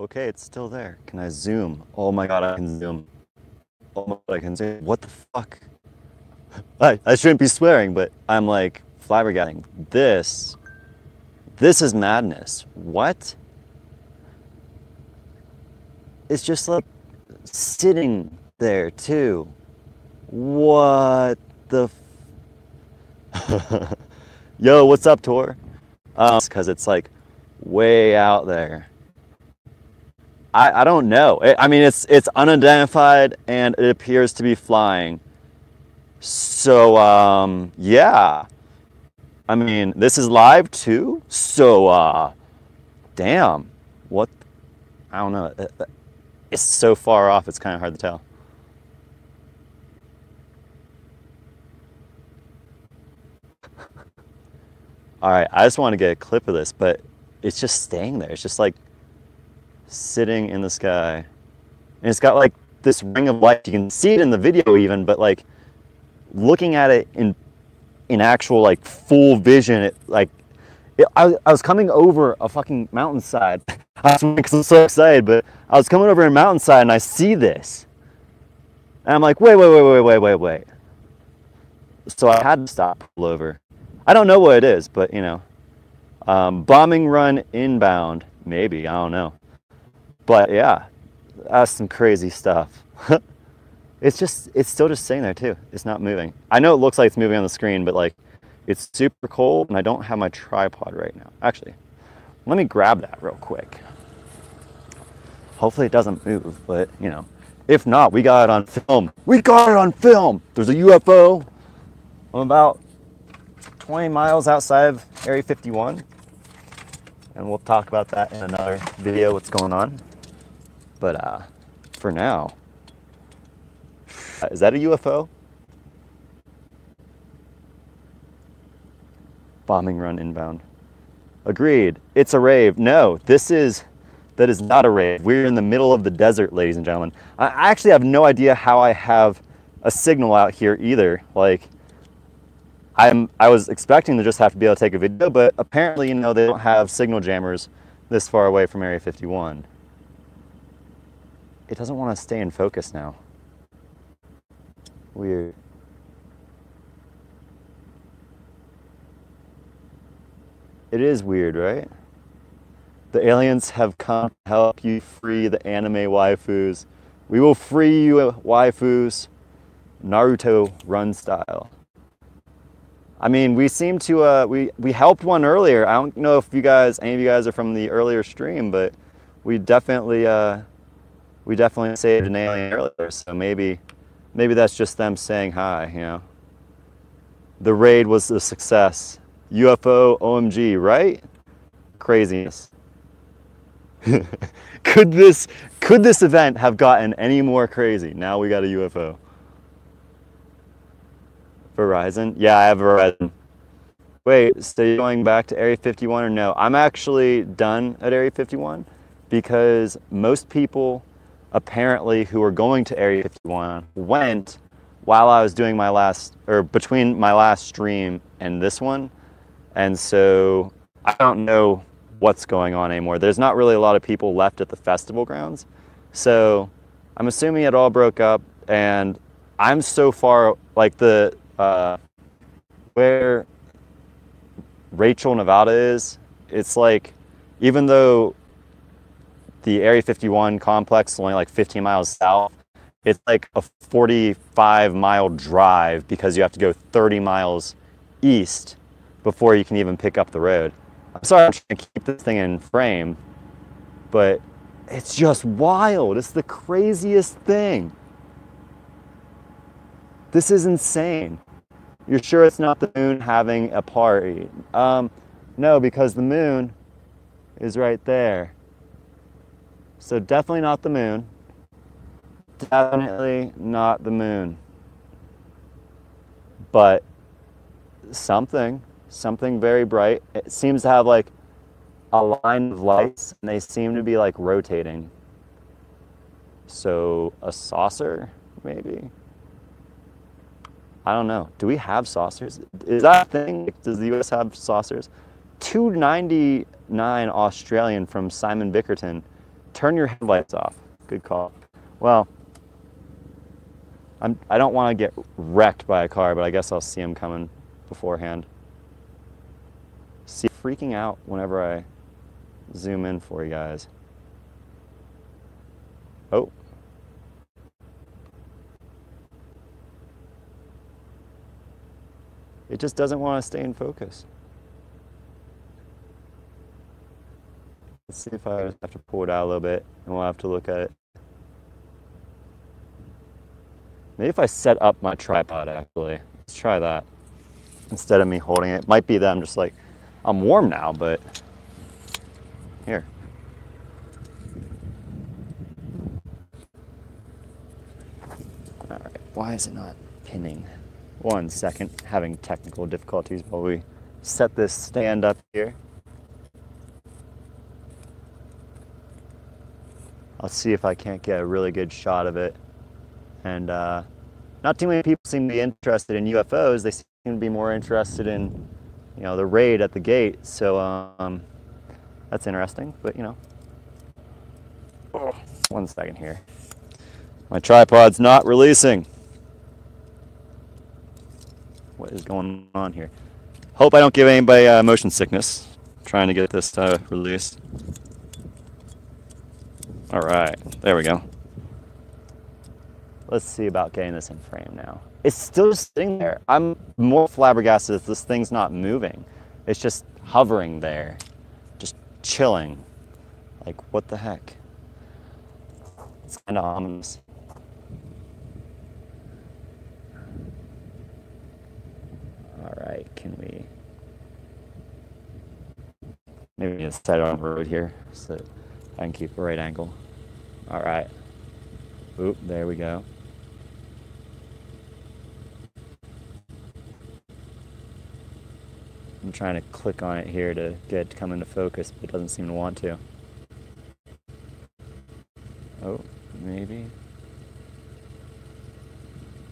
okay, it's still there. Can I zoom? Oh my god, I can zoom. Oh my god, I can zoom. What the fuck? I, I shouldn't be swearing, but I'm like flabbergasting. This, this is madness. What? It's just like sitting there too. What the? Yo, what's up, Tor? Um, because it's like way out there. I, I don't know. I I mean, it's it's unidentified and it appears to be flying. So um, yeah. I mean, this is live too. So uh, damn, what? I don't know. Uh, uh, It's so far off. It's kind of hard to tell. All right, I just want to get a clip of this, but it's just staying there. It's just like sitting in the sky. And it's got like this ring of light. You can see it in the video even, but like looking at it in in actual like full vision, it like it, I, I was coming over a fucking mountainside. I was I'm so excited, but I was coming over a mountainside and I see this. And I'm like, wait, wait, wait, wait, wait, wait, wait. So I had to stop, pull over. I don't know what it is, but you know, um, bombing run inbound, maybe I don't know. But yeah, that's some crazy stuff. it's just, it's still just sitting there too. It's not moving. I know it looks like it's moving on the screen, but like, it's super cold, and I don't have my tripod right now. Actually, let me grab that real quick. Hopefully it doesn't move, but you know, if not, we got it on film. We got it on film. There's a UFO. I'm about 20 miles outside of Area 51. And we'll talk about that in another video, what's going on. But uh, for now, uh, is that a UFO? Bombing run inbound. Agreed. It's a rave. No, this is that is not a rave. We're in the middle of the desert, ladies and gentlemen. I actually have no idea how I have a signal out here either. Like I'm I was expecting to just have to be able to take a video, but apparently, you know, they don't have signal jammers this far away from Area 51. It doesn't want to stay in focus now. Weird. It is weird, right? The aliens have come to help you free the anime waifus. We will free you, waifus. Naruto run style. I mean, we seem to uh, we we helped one earlier. I don't know if you guys, any of you guys, are from the earlier stream, but we definitely uh, we definitely saved an alien earlier. So maybe maybe that's just them saying hi. You know, the raid was a success. UFO, OMG, right? Craziness. could this could this event have gotten any more crazy? Now we got a UFO. Verizon? Yeah, I have Verizon. Wait, so you're going back to Area 51 or no? I'm actually done at Area 51 because most people apparently who were going to Area 51 went while I was doing my last, or between my last stream and this one. And so I don't know what's going on anymore. There's not really a lot of people left at the festival grounds. So I'm assuming it all broke up and I'm so far, like the, uh, where Rachel, Nevada is, it's like, even though the Area 51 complex is only like 15 miles south, it's like a 45 mile drive because you have to go 30 miles east before you can even pick up the road. I'm sorry, I'm trying to keep this thing in frame, but it's just wild. It's the craziest thing. This is insane. You're sure it's not the moon having a party? Um, no, because the moon is right there. So definitely not the moon. Definitely not the moon. But something, something very bright. It seems to have like a line of lights and they seem to be like rotating. So a saucer, maybe? I don't know. Do we have saucers? Is that a thing? Does the US have saucers? 299 Australian from Simon Bickerton turn your headlights off. Good call. Well, I'm, I don't want to get wrecked by a car, but I guess I'll see him coming beforehand. See, freaking out whenever I zoom in for you guys. Oh. It just doesn't want to stay in focus. Let's see if I have to pull it out a little bit and we'll have to look at it. Maybe if I set up my tripod actually. Let's try that. Instead of me holding it. Might be that I'm just like, I'm warm now, but here. All right, why is it not pinning? One second, having technical difficulties while we set this stand up here. I'll see if I can't get a really good shot of it. And uh, not too many people seem to be interested in UFOs. They seem to be more interested in, you know, the raid at the gate. So um, that's interesting. But you know, oh, one second here. My tripod's not releasing. What is going on here? Hope I don't give anybody uh, motion sickness trying to get this uh, released. All right, there we go. Let's see about getting this in frame now. It's still sitting there. I'm more flabbergasted this thing's not moving. It's just hovering there, just chilling. Like, what the heck? It's kind of ominous. All right, can we maybe just set on the road here so I can keep a right angle. All right. Oop, there we go. I'm trying to click on it here to get it to come into focus, but it doesn't seem to want to. Oh, maybe.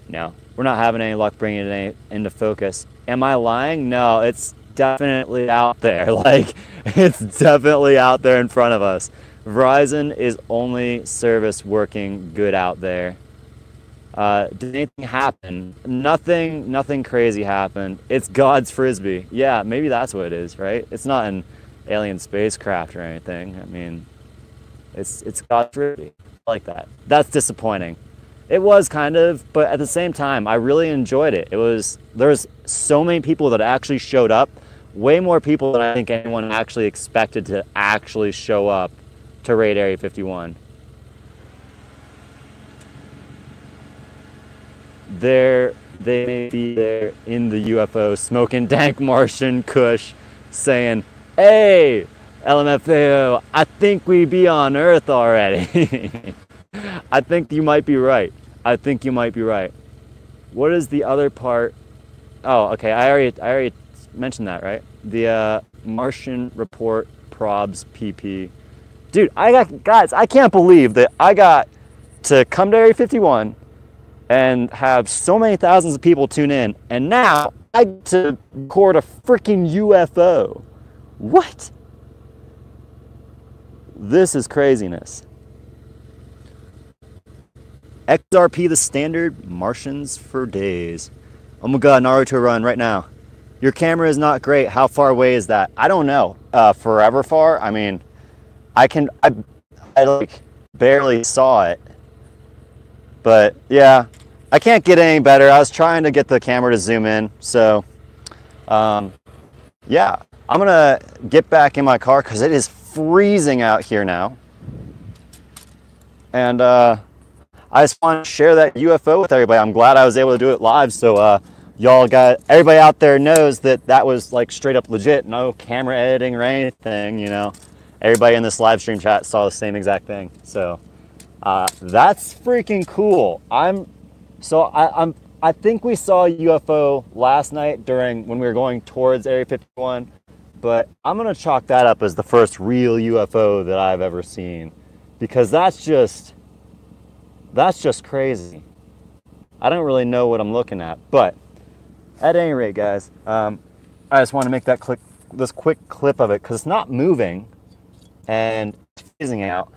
No, we're not having any luck bringing it into focus. Am I lying? No, it's definitely out there. Like, it's definitely out there in front of us. Verizon is only service working good out there. Uh, did anything happen? Nothing, nothing crazy happened. It's God's frisbee. Yeah, maybe that's what it is, right? It's not an alien spacecraft or anything. I mean, it's it's God's frisbee. I like that. That's disappointing. It was kind of, but at the same time, I really enjoyed it. It was there was so many people that actually showed up, way more people than I think anyone actually expected to actually show up to raid Area 51. There, they may be there in the UFO smoking dank Martian Kush saying, Hey, LMFAO, I think we be on Earth already. I think you might be right. I think you might be right. What is the other part? Oh, okay. I already, I already mentioned that, right? The uh, Martian Report Probs PP dude, I got, guys, I can't believe that I got to come to Area 51 and have so many thousands of people tune in, and now I get to record a freaking UFO. What? This is craziness. XRP the standard, Martians for days. Oh my god, Naruto run right now. Your camera is not great. How far away is that? I don't know. Uh, forever far? I mean, I can I, I like barely saw it. But yeah, I can't get any better. I was trying to get the camera to zoom in. So um, yeah, I'm gonna get back in my car because it is freezing out here now. And uh, I just want to share that UFO with everybody. I'm glad I was able to do it live. So uh, y'all got everybody out there knows that that was like straight up legit. No camera editing or anything, you know everybody in this live stream chat saw the same exact thing. So uh, that's freaking cool. I'm so I, I'm I think we saw UFO last night during when we were going towards Area 51, but I'm gonna chalk that up as the first real UFO that I've ever seen because that's just that's just crazy. I don't really know what I'm looking at, but at any rate, guys, um, I just want to make that click this quick clip of it because it's not moving and freezing out.